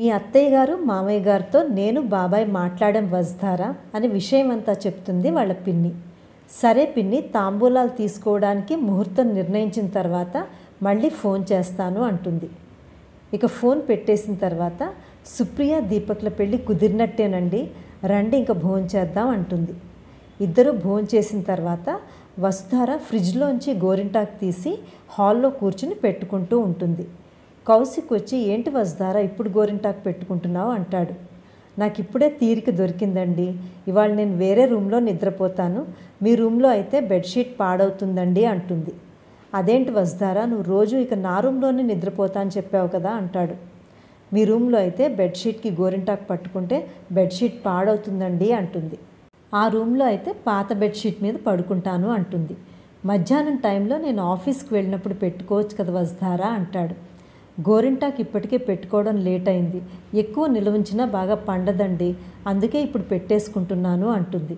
మీ అత్తయ్య గారు మామయ్య గారితో నేను బాబాయ్ మాట్లాడడం వస్తారా అని విషయం అంతా చెప్తుంది వాళ్ళ పిన్ని. సరే పిన్ని తాంబూలాలు తీసుకోవడానికి ముహూర్తం నిర్ణయించిన తర్వాత మళ్ళీ ఫోన్ చేస్తాను అంటుంది. ఇక ఫోన్ పెట్టేసిన తర్వాత సుప్రియ దీపక్ల పెళ్ళి కుదిరినట్టేనండి రండి ఇంకా భోజనం చేద్దాం అంటుంది. ఇద్దరు భోజనం చేసిన తర్వాత వసుధార ఫ్రిడ్జ్లోంచి గోరింటాకు తీసి హాల్లో కూర్చుని పెట్టుకుంటూ ఉంటుంది. కౌశిక్ వచ్చి ఏంటి వస్తారా ఇప్పుడు గోరింటాకు పెట్టుకుంటున్నావు? అంటాడు. నాకు ఇప్పుడే తీరిక దొరికిందండి. ఇవాళ నేను వేరే రూమ్లో నిద్రపోతాను. మీ రూమ్లో అయితే బెడ్షీట్ పాడవుతుందండి అంటుంది. అదేంటి వస్తారా నువ్వు రోజు ఇక నా రూమ్లోనే నిద్రపోతా అని చెప్పావు కదా అంటాడు. మీ రూమ్లో అయితే బెడ్షీట్కి గోరింటాకు పట్టుకుంటే బెడ్షీట్ పాడవుతుందండి అంటుంది. ఆ రూమ్లో అయితే పాత బెడ్షీట్ మీద పడుకుంటాను అంటుంది. మధ్యాహ్నం టైంలో నేను ఆఫీస్కి వెళ్ళినప్పుడు పెట్టుకోవచ్చు కదా వస్తారా అంటాడు. గోరింటాకు ఇప్పటికే పెట్టుకోవడం లేట్ అయింది. ఎక్కువ నిలవంచినా బాగా పండదండి. అందుకే ఇప్పుడు పెట్టేసుకుంటున్నాను అంటుంది.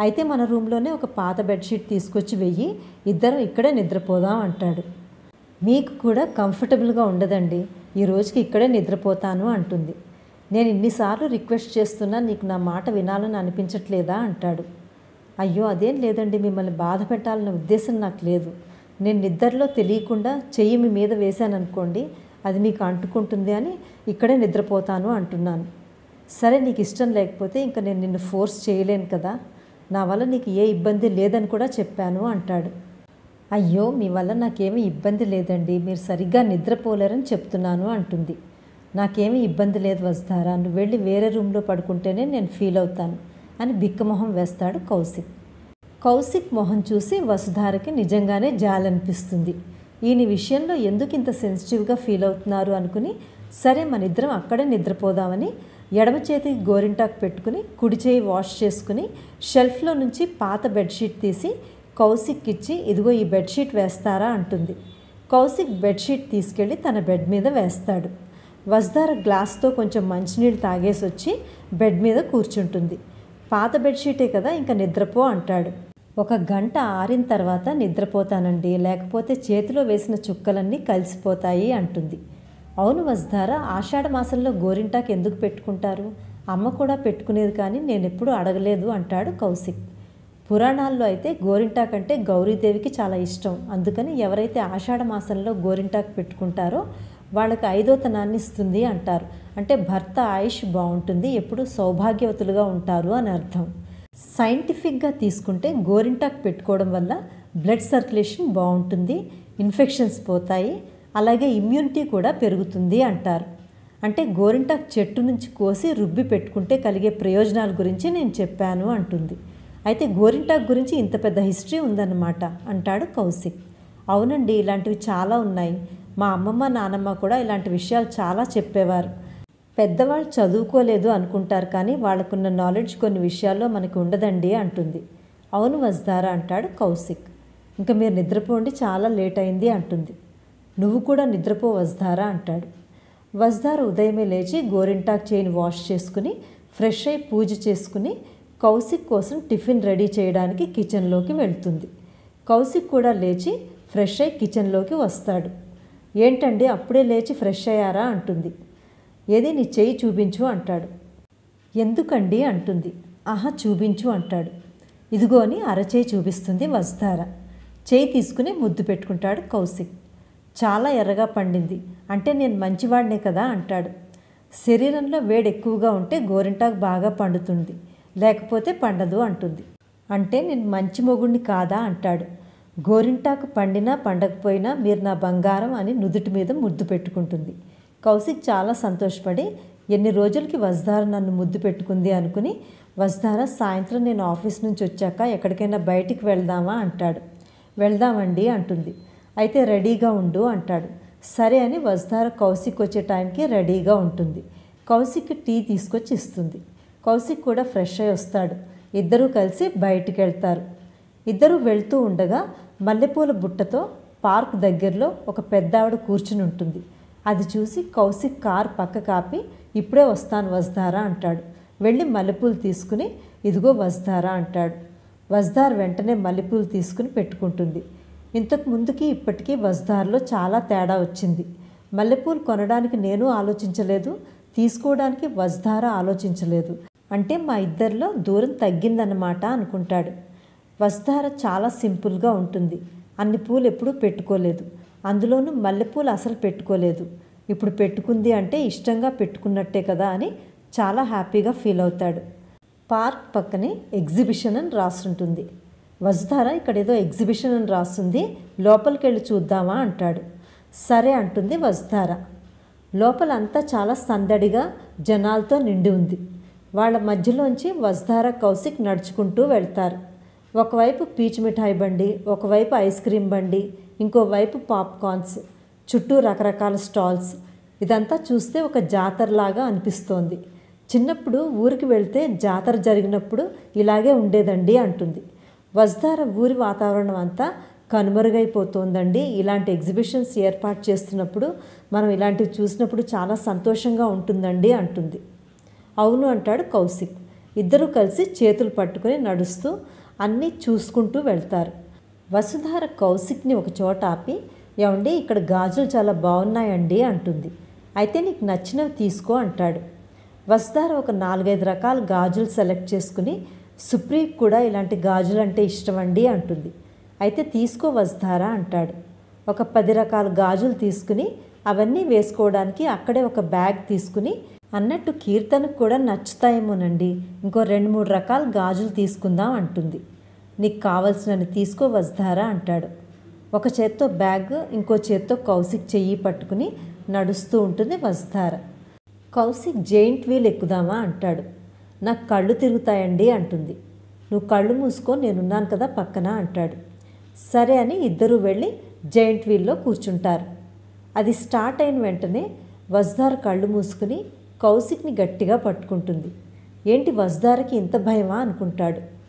అయితే మన రూమ్లోనే ఒక పాత బెడ్షీట్ తీసుకొచ్చి వెయ్యి ఇద్దరం ఇక్కడే నిద్రపోదాం అంటాడు. మీకు కూడా కంఫర్టబుల్గా ఉండదండి. ఈ రోజుకి ఇక్కడే నిద్రపోతాను అంటుంది. నేను ఇన్నిసార్లు రిక్వెస్ట్ చేస్తున్నా నీకు నా మాట వినాలని అనిపించట్లేదా అంటాడు. అయ్యో అదేం లేదండి. మిమ్మల్ని బాధ పెట్టాలన్న ఉద్దేశం నాకు లేదు. నేను నిద్రలో తెలియకుండా చెయ్యి మీ మీద వేశాననుకోండి అది మీకు అంటుకుంటుంది అని ఇక్కడే నిద్రపోతాను అంటున్నాను. సరే నీకు ఇష్టం లేకపోతే ఇంకా నేను నిన్ను ఫోర్స్ చేయలేను కదా. నా వల్ల నీకు ఏ ఇబ్బంది లేదని కూడా చెప్పాను అంటాడు. అయ్యో మీ వల్ల నాకేమీ ఇబ్బంది లేదండి. మీరు సరిగ్గా నిద్రపోలేరని చెప్తున్నాను అంటుంది. నాకేమీ ఇబ్బంది లేదు వస్తారా నువ్వు వెళ్ళి వేరే రూమ్లో పడుకుంటేనే నేను ఫీల్ అవుతాను అని బిక్కమొహం వేస్తాడు కౌశిక్. కౌశిక్ మొహం చూసి వసుధారకి నిజంగానే జాలనిపిస్తుంది. ఈయన విషయంలో ఎందుకు ఇంత సెన్సిటివ్గా ఫీల్ అవుతున్నారు అనుకుని సరే మన ఇద్దరం అక్కడే నిద్రపోదామని ఎడమ చేతికి గోరింటాకు పెట్టుకుని కుడి చేయి వాష్ చేసుకుని షెల్ఫ్లో నుంచి పాత బెడ్షీట్ తీసి కౌశిక్ ఇచ్చి ఇదిగో ఈ బెడ్షీట్ వేస్తారా? అంటుంది. కౌశిక్ బెడ్షీట్ తీసుకెళ్ళి తన బెడ్ మీద వేస్తాడు. వజ్దార గ్లాస్తో కొంచెం మంచినీళ్ళు తాగేసి వచ్చి బెడ్ మీద కూర్చుంటుంది. పాత బెడ్షీటే కదా ఇంకా నిద్రపో అంటాడు. ఒక గంట ఆరిన తర్వాత నిద్రపోతానండి. లేకపోతే చేతిలో వేసిన చుక్కలన్నీ కలిసిపోతాయి అంటుంది. అవును వసుధార ఆషాఢ మాసంలో గోరింటాకు ఎందుకు పెట్టుకుంటారు? అమ్మ కూడా పెట్టుకునేది కానీ నేను ఎప్పుడూ అడగలేదు అంటాడు కౌశిక్. పురాణాల్లో అయితే గోరింటాకు అంటే గౌరీదేవికి చాలా ఇష్టం. అందుకని ఎవరైతే ఆషాఢ మాసంలో గోరింటాకు పెట్టుకుంటారో వాళ్ళకి ఐదోతనాన్ని ఇస్తుంది అంటారు. అంటే భర్త ఆయుష్ బాగుంటుంది ఎప్పుడు సౌభాగ్యవతులుగా ఉంటారు అని అర్థం. సైంటిఫిక్గా తీసుకుంటే గోరింటాకు పెట్టుకోవడం వల్ల బ్లడ్ సర్క్యులేషన్ బాగుంటుంది ఇన్ఫెక్షన్స్ పోతాయి అలాగే ఇమ్యూనిటీ కూడా పెరుగుతుంది అంటారు. అంటే గోరింటాకు చెట్టు నుంచి కోసి రుబ్బి పెట్టుకుంటే కలిగే ప్రయోజనాల గురించి నేను చెప్పాను అంటుంది. అయితే గోరింటాకు గురించి ఇంత పెద్ద హిస్టరీ ఉందన్నమాట అంటాడు కౌశిక్. అవునండి ఇలాంటివి చాలా ఉన్నాయి. మా అమ్మమ్మ నానమ్మ కూడా ఇలాంటి విషయాలు చాలా చెప్పేవారు. పెద్దవాళ్ళు చదువుకోలేదు అనుకుంటారు కానీ వాళ్ళకున్న నాలెడ్జ్ కొన్ని విషయాల్లో మనకు ఉండదండి అంటుంది. అవును వస్తారా అంటాడు కౌశిక్. ఇంకా మీరు నిద్రపోండి చాలా లేట్ అయింది అంటుంది. నువ్వు కూడా నిద్రపో వస్తారా అంటాడు. వజ్దార్ ఉదయమే లేచి గోరింటాక్ చేయిని వాష్ చేసుకుని ఫ్రెష్ అయి పూజ చేసుకుని కౌశిక్ కోసం టిఫిన్ రెడీ చేయడానికి కిచెన్లోకి వెళ్తుంది. కౌశిక్ కూడా లేచి ఫ్రెష్ అయి కిచెన్లోకి వస్తాడు. ఏంటండి అప్పుడే లేచి ఫ్రెష్ అయ్యారా అంటుంది. ఏది నీ చేయి చూపించు అంటాడు. ఎందుకండి అంటుంది. ఆహా చూపించు అంటాడు. ఇదిగో అని అరచేయి చూపిస్తుంది వస్తార చేయి తీసుకుని ముద్దు పెట్టుకుంటాడు కౌశిక్. చాలా ఎర్రగా పండింది. అంటే నేను మంచివాడినే కదా అంటాడు. శరీరంలో వేడి ఎక్కువగా ఉంటే గోరింటాకు బాగా పండుతుంది. లేకపోతే పండదు అంటుంది. అంటే నేను మంచి మొగుడిని కాదా అంటాడు. గోరింటాకు పండినా పండకపోయినా మీరు నా బంగారం అని నుదుటి మీద ముద్దు పెట్టుకుంటుంది. కౌశిక్ చాలా సంతోషపడి ఎన్ని రోజులకి వజ్ధార నన్ను ముద్దు పెట్టుకుంది అనుకుని వజ్ధార సాయంత్రం నేను ఆఫీస్ నుంచి వచ్చాక ఎక్కడికైనా బయటికి వెళ్దామా అంటాడు. వెళ్దామండి అంటుంది. అయితే రెడీగా ఉండు అంటాడు. సరే అని వజ్ధార కౌశిక్ వచ్చే టైంకి రెడీగా ఉంటుంది. కౌశిక్ టీ తీసుకొచ్చి ఇస్తుంది. కౌశిక్ కూడా ఫ్రెష్ అయి వస్తాడు. ఇద్దరూ కలిసి బయటికి వెళ్తారు. ఇద్దరు వెళ్తూ ఉండగా మల్లెపూల బుట్టతో పార్క్ దగ్గరలో ఒక పెద్ద ఆవిడ కూర్చుని ఉంటుంది. అది చూసి కౌశిక్ కార్ పక్క కాపి ఇప్పుడే వస్తాను వస్తారా అంటాడు. వెళ్ళి మల్లెపూలు తీసుకుని ఇదిగో వస్తారా అంటాడు. వజ్దార్ వెంటనే మల్లెపూలు తీసుకుని పెట్టుకుంటుంది. ఇంతకు ముందుకి ఇప్పటికీ వజ్దార్లో చాలా తేడా వచ్చింది. మల్లెపూలు కొనడానికి నేను ఆలోచించలేదు తీసుకోవడానికి వజ్ధార ఆలోచించలేదు. అంటే మా ఇద్దరిలో దూరం తగ్గిందన్నమాట అనుకుంటాడు. వజ్ధార చాలా సింపుల్గా ఉంటుంది. అన్ని పూలు ఎప్పుడూ పెట్టుకోలేదు. అందులోనూ మల్లెపూలు అసలు పెట్టుకోలేదు. ఇప్పుడు పెట్టుకుంది అంటే ఇష్టంగా పెట్టుకున్నట్టే కదా అని చాలా హ్యాపీగా ఫీల్ అవుతాడు. పార్క్ పక్కనే ఎగ్జిబిషన్ అని రాస్తుంటుంది వసుధార ఇక్కడ ఏదో ఎగ్జిబిషన్ అని రాస్తుంది లోపలికి వెళ్ళి చూద్దామా అంటాడు. సరే అంటుంది వసుధార. లోపలంతా చాలా సందడిగా జనాలతో నిండి ఉంది. వాళ్ళ మధ్యలోంచి వసుధార కౌశిక్ నడుచుకుంటూ వెళ్తారు. ఒకవైపు పీచ్ మిఠాయి బండి ఒకవైపు ఐస్ క్రీమ్ బండి ఇంకోవైపు పాప్కార్న్స్ చుట్టూ రకరకాల స్టాల్స్. ఇదంతా చూస్తే ఒక జాతరలాగా అనిపిస్తోంది. చిన్నప్పుడు ఊరికి వెళ్తే జాతర జరిగినప్పుడు ఇలాగే ఉండేదండి అంటుంది. వజ్దార ఊరి వాతావరణం అంతా కనుమరుగైపోతోందండి. ఇలాంటి ఎగ్జిబిషన్స్ ఏర్పాటు చేస్తున్నప్పుడు మనం ఇలాంటివి చూసినప్పుడు చాలా సంతోషంగా ఉంటుందండి అంటుంది. అవును అంటాడు కౌశిక్. ఇద్దరూ కలిసి చేతులు పట్టుకొని నడుస్తూ అన్నీ చూసుకుంటూ వెళ్తారు. వసుధార కౌశిక్ని ఒక చోట ఆపి ఏమండి ఇక్కడ గాజులు చాలా బాగున్నాయండి అంటుంది. అయితే నీకు నచ్చినవి తీసుకో అంటాడు. వసుధార ఒక నాలుగైదు రకాల గాజులు సెలెక్ట్ చేసుకుని సుప్రీకి కూడా ఇలాంటి గాజులు అంటే ఇష్టమండి అంటుంది. అయితే తీసుకో వసుధార అంటాడు. ఒక పది రకాల గాజులు తీసుకుని అవన్నీ వేసుకోవడానికి అక్కడే ఒక బ్యాగ్ తీసుకుని అన్నట్టు కీర్తనకు కూడా నచ్చుతాయేమోనండి ఇంకో రెండు మూడు రకాల గాజులు తీసుకుందాం అంటుంది. నీకు కావలసినని తీసుకో వస్తారా అంటాడు. ఒక చేత్తో బ్యాగ్ ఇంకో చేత్తో కౌశిక్ చెయ్యి పట్టుకుని నడుస్తూ ఉంటుంది వస్తార. కౌశిక్ జెయింట్ వీల్ ఎక్కుదామా అంటాడు. నాకు కళ్ళు తిరుగుతాయండి అంటుంది. నువ్వు కళ్ళు మూసుకో నేనున్నాను కదా పక్కన అంటాడు. సరే అని ఇద్దరూ వెళ్ళి జెయింట్ వీల్లో కూర్చుంటారు. అది స్టార్ట్ అయిన వెంటనే వజ్దార్ కళ్ళు మూసుకుని కౌశిక్ని గట్టిగా పట్టుకుంటుంది. ఏంటి వజ్దార్కి ఇంత భయమా అనుకుంటాడు.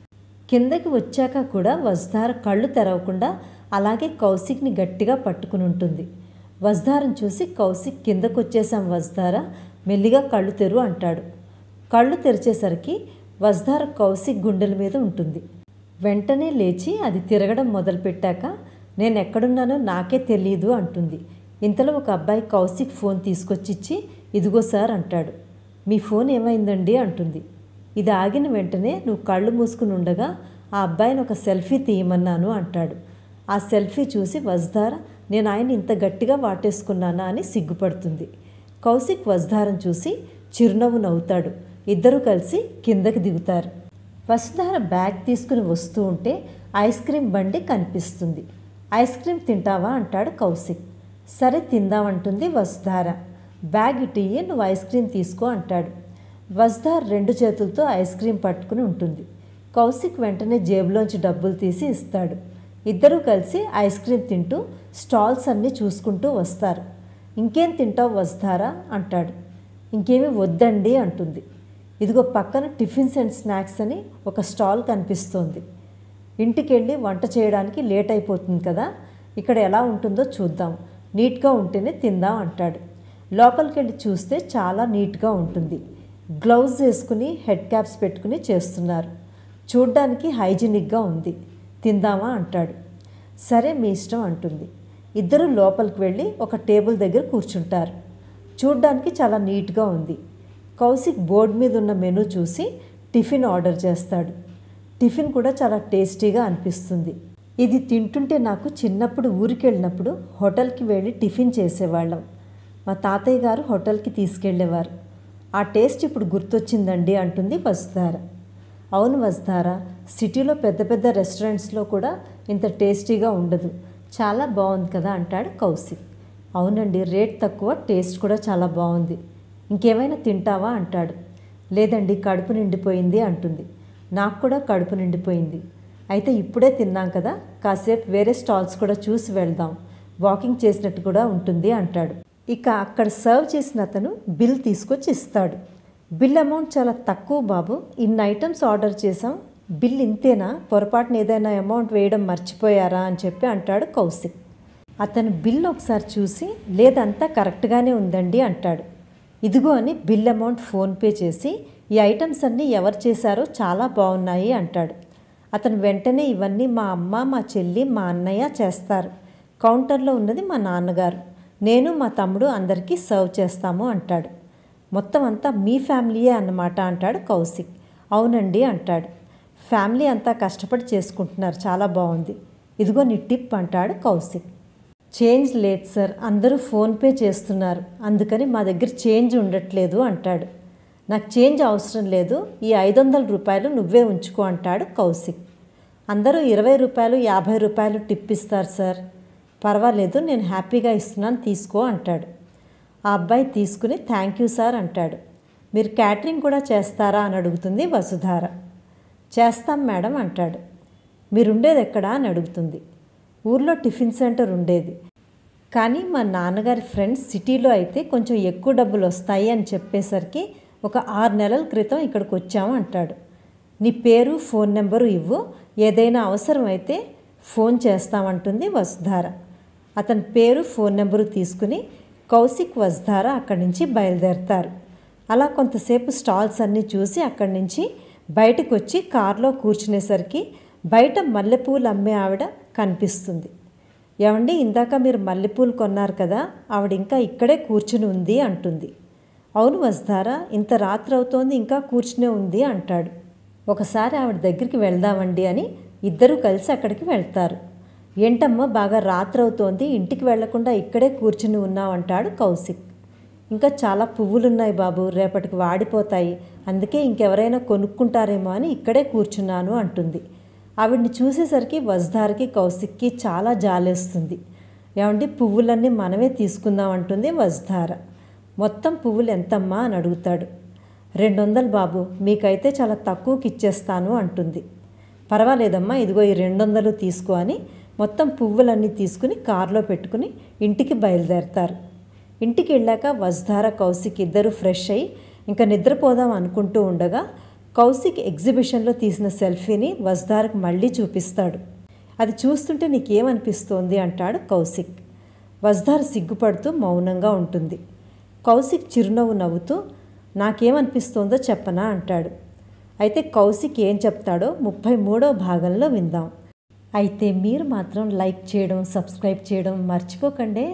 కిందకి వచ్చాక కూడా వజ్ధార కళ్ళు తెరవకుండా అలాగే కౌశిక్ని గట్టిగా పట్టుకుని ఉంటుంది. వజ్దారం చూసి కౌశిక్ కిందకు వచ్చేసాం మెల్లిగా కళ్ళు తెరు అంటాడు. కళ్ళు తెరిచేసరికి వజ్ధార కౌశిక్ గుండెల మీద ఉంటుంది. వెంటనే లేచి అది తిరగడం మొదలుపెట్టాక నేను ఎక్కడున్నానో నాకే తెలియదు అంటుంది. ఇంతలో ఒక అబ్బాయి కౌశిక్ ఫోన్ తీసుకొచ్చిచ్చి ఇదిగో సార్ అంటాడు. మీ ఫోన్ ఏమైందండి? అంటుంది. ఇది ఆగిన వెంటనే నువ్వు కళ్ళు మూసుకుని ఉండగా ఆ అబ్బాయిని ఒక సెల్ఫీ తీయమన్నాను అంటాడు. ఆ సెల్ఫీ చూసి వజ్దార నేను ఆయన ఇంత గట్టిగా వాటేసుకున్నానా అని సిగ్గుపడుతుంది. కౌశిక్ వజ్ధారం చూసి చిరునవ్వు నవ్వుతాడు. ఇద్దరూ కలిసి కిందకి దిగుతారు. వసుధార బ్యాగ్ తీసుకుని వస్తూ ఉంటే ఐస్ క్రీమ్ బండి కనిపిస్తుంది. ఐస్ క్రీమ్ తింటావా అంటాడు కౌశిక్. సరే తిందామంటుంది వసుధార బ్యాగ్ ఇటు ఇయ్యి నువ్వు ఐస్ క్రీమ్ తీసుకో అంటాడు. వజ్దార్ రెండు చేతులతో ఐస్ క్రీమ్ పట్టుకుని ఉంటుంది. కౌశిక్ వెంటనే జేబులోంచి డబ్బులు తీసి ఇస్తాడు. ఇద్దరూ కలిసి ఐస్ క్రీమ్ తింటూ స్టాల్స్ అన్నీ చూసుకుంటూ వస్తారు. ఇంకేం తింటావు వస్తారా అంటాడు. ఇంకేమీ వద్దండి అంటుంది. ఇదిగో పక్కన టిఫిన్స్ అండ్ స్నాక్స్ అని ఒక స్టాల్ కనిపిస్తోంది. ఇంటికెళ్ళి వంట చేయడానికి లేట్ అయిపోతుంది కదా. ఇక్కడ ఎలా ఉంటుందో చూద్దాం. నీట్గా ఉంటేనే తిందాం అంటాడు. లోపలికి వెళ్ళి చూస్తే చాలా నీట్గా ఉంటుంది. గ్లౌజ్ వేసుకుని హెడ్ క్యాప్స్ పెట్టుకుని చేస్తున్నారు. చూడ్డానికి హైజీనిక్గా ఉంది. తిందామా అంటాడు. సరే మీ ఇష్టం అంటుంది. ఇద్దరు లోపలికి వెళ్ళి ఒక టేబుల్ దగ్గర కూర్చుంటారు. చూడ్డానికి చాలా నీట్గా ఉంది. కౌశిక్ బోర్డు మీద ఉన్న మెనూ చూసి టిఫిన్ ఆర్డర్ చేస్తాడు. టిఫిన్ కూడా చాలా టేస్టీగా అనిపిస్తుంది. ఇది తింటుంటే నాకు చిన్నప్పుడు ఊరికి వెళ్ళినప్పుడు హోటల్కి వెళ్ళి టిఫిన్ చేసేవాళ్ళం. మా తాతయ్య గారు హోటల్కి తీసుకెళ్ళేవారు. ఆ టేస్ట్ ఇప్పుడు గుర్తొచ్చిందండి అంటుంది వస్తార. అవును వస్తార సిటీలో పెద్ద పెద్ద రెస్టారెంట్స్లో కూడా ఇంత టేస్టీగా ఉండదు. చాలా బాగుంది కదా అంటాడు కౌశిక్. అవునండి రేట్ తక్కువ టేస్ట్ కూడా చాలా బాగుంది. ఇంకేమైనా తింటావా అంటాడు. లేదండి కడుపు నిండిపోయింది అంటుంది. నాకు కూడా కడుపు నిండిపోయింది. అయితే ఇప్పుడే తిన్నాం కదా కాసేపు వేరే స్టాల్స్ కూడా చూసి వెళ్దాం. వాకింగ్ చేసినట్టు కూడా ఉంటుంది అంటాడు. ఇక అక్కడ సర్వ్ చేసిన అతను బిల్ తీసుకొచ్చి ఇస్తాడు. బిల్ అమౌంట్ చాలా తక్కువ బాబు. ఇన్ని ఐటమ్స్ ఆర్డర్ చేసాం బిల్ ఇంతేనా? పొరపాటున ఏదైనా అమౌంట్ వేయడం మర్చిపోయారా అని చెప్పి అంటాడు కౌశిక్. అతను బిల్ ఒకసారి చూసి లేదంతా కరెక్ట్గానే ఉందండి అంటాడు. ఇదిగో అని బిల్ అమౌంట్ ఫోన్పే చేసి ఈ ఐటమ్స్ అన్నీ ఎవరు చేశారో చాలా బాగున్నాయి అంటాడు. అతను వెంటనే ఇవన్నీ మా అమ్మ మా చెల్లి మా అన్నయ్య చేస్తారు. కౌంటర్లో ఉన్నది మా నాన్నగారు. నేను మా తమ్ముడు అందరికీ సర్వ్ చేస్తాము అంటాడు. మొత్తం అంతా మీ ఫ్యామిలీయే అన్నమాట అంటాడు కౌశిక్. అవునండి అంటాడు. ఫ్యామిలీ అంతా కష్టపడి చేసుకుంటున్నారు చాలా బాగుంది. ఇదిగో నీ టిప్ అంటాడు కౌశిక్. చేంజ్ లేదు సార్ అందరూ ఫోన్పే చేస్తున్నారు. అందుకని మా దగ్గర చేంజ్ ఉండట్లేదు అంటాడు. నాకు చేంజ్ అవసరం లేదు ఈ ఐదు వందల రూపాయలు నువ్వే ఉంచుకో అంటాడు కౌశిక్. అందరూ ఇరవై రూపాయలు యాభై రూపాయలు టిప్ ఇస్తారు సార్. పర్వాలేదు నేను హ్యాపీగా ఇస్తున్నాను తీసుకో అంటాడు. ఆ అబ్బాయి తీసుకుని థ్యాంక్ యూ సార్ అంటాడు. మీరు క్యాటరింగ్ కూడా చేస్తారా అని అడుగుతుంది వసుధార. చేస్తాం మేడం అంటాడు. మీరుండేది ఎక్కడా అని అడుగుతుంది. ఊర్లో టిఫిన్ సెంటర్ ఉండేది. కానీ మా నాన్నగారి ఫ్రెండ్స్ సిటీలో అయితే కొంచెం ఎక్కువ డబ్బులు వస్తాయి అని చెప్పేసరికి ఒక ఆరు నెలల క్రితం ఇక్కడికి వచ్చాము అంటాడు. నీ పేరు ఫోన్ నెంబరు ఇవ్వు. ఏదైనా అవసరం అయితే ఫోన్ చేస్తామంటుంది వసుధార. అతని పేరు ఫోన్ నెంబరు తీసుకుని కౌశిక్ వసుధార అక్కడి నుంచి బయలుదేరతారు. అలా కొంతసేపు స్టాల్స్ అన్నీ చూసి అక్కడి నుంచి బయటకు వచ్చి కారులో కూర్చునేసరికి బయట మల్లెపూలు అమ్మే ఆవిడ కనిపిస్తుంది. ఏమండి ఇందాక మీరు మల్లెపూలు కొన్నారు కదా ఆవిడ ఇంకా ఇక్కడే కూర్చుని ఉంది అంటుంది. అవును వస్తారా ఇంత రాత్రి అవుతోంది ఇంకా కూర్చునే ఉంది అంటాడు. ఒకసారి ఆవిడ దగ్గరికి వెళ్దామండి అని ఇద్దరూ కలిసి అక్కడికి వెళ్తారు. ఏంటమ్మా బాగా రాత్రి అవుతోంది ఇంటికి వెళ్ళకుండా ఇక్కడే కూర్చుని ఉన్నావంటాడు కౌశిక్. ఇంకా చాలా పువ్వులున్నాయి బాబు రేపటికి వాడిపోతాయి. అందుకే ఇంకెవరైనా కొనుక్కుంటారేమో అని ఇక్కడే కూర్చున్నాను అంటుంది. ఆవిడ్ని చూసేసరికి వజ్దార్కి కౌశిక్కి చాలా జాలేస్తుంది. ఏమండి పువ్వులన్నీ మనమే తీసుకుందాం అంటుంది వజ్ధార మొత్తం పువ్వులు ఎంతమ్మా అని అడుగుతాడు. రెండు వందలు బాబు మీకైతే చాలా తక్కువకి ఇచ్చేస్తాను అంటుంది. పర్వాలేదమ్మా ఇదిగో ఈ రెండు వందలు తీసుకో అని మొత్తం పువ్వులన్నీ తీసుకుని కారులో పెట్టుకుని ఇంటికి బయలుదేరతారు. ఇంటికి వెళ్ళాక వజ్ధార కౌశిక్ ఇద్దరు ఫ్రెష్ అయ్యి ఇంకా నిద్రపోదాం అనుకుంటూ ఉండగా కౌశిక్ ఎగ్జిబిషన్లో తీసిన సెల్ఫీని వజ్ధార్కి మళ్ళీ చూపిస్తాడు. అది చూస్తుంటే నీకేమనిపిస్తోంది అంటాడు కౌశిక్. వజ్ధార్ సిగ్గుపడుతూ మౌనంగా ఉంటుంది. కౌశిక్ చిరునవ్వు నవ్వుతూ నాకేమనిపిస్తోందో చెప్పనా అంటాడు. అయితే కౌశిక్ ఏం చెప్తాడో ముప్పై మూడో భాగంలో విందాం. అయితే మీరు మాత్రం లైక్ చేయడం సబ్స్క్రైబ్ చేయడం మర్చిపోకండి.